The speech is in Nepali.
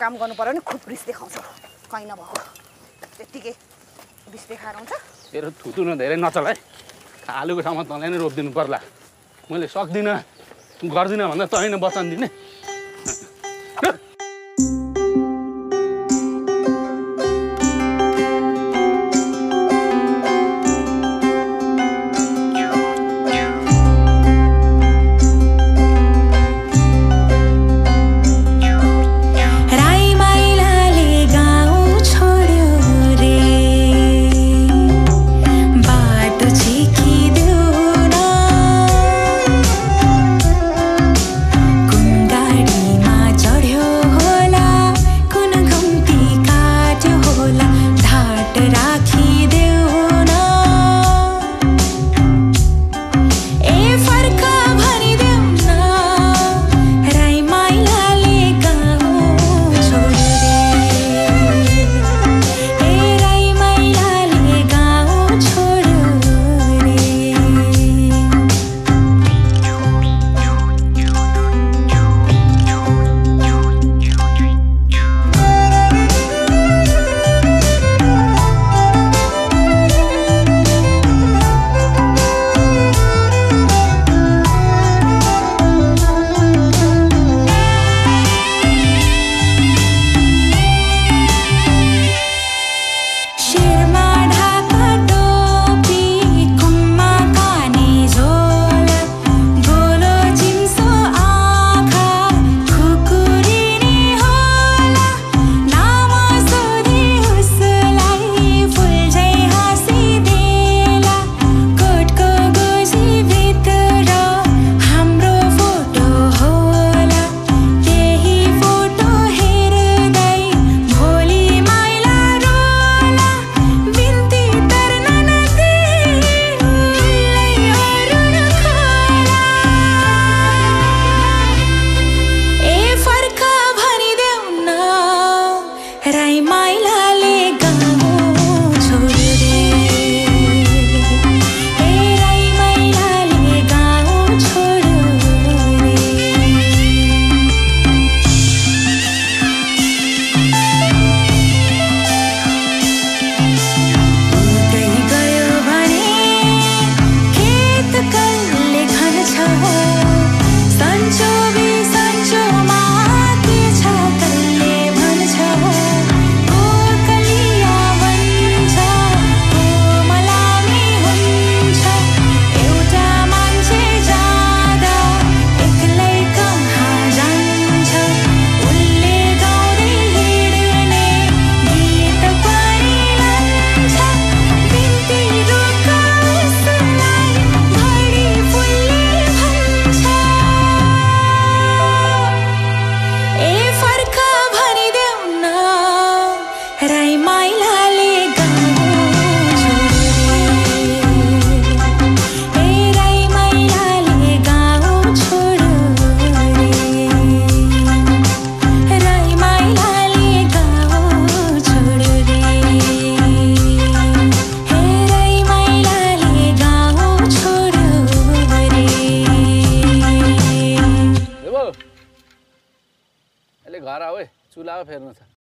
काम गर्नु पऱ्यो भने खुब रिस देखाउँछौ। कहीँ नभएको त्यत्तिकै रिस देखाएर हुन्छ तेरो थुतु न धेरै नचल है। आलुको ठाउँमा तँलाई नै रोपिदिनु पर्ला। मैले सक्दिनँ। गर्दिनँ भन्दा तैँ नै वचन दिने। อะไรมา भाडा ओए चुला फेर्नु छ।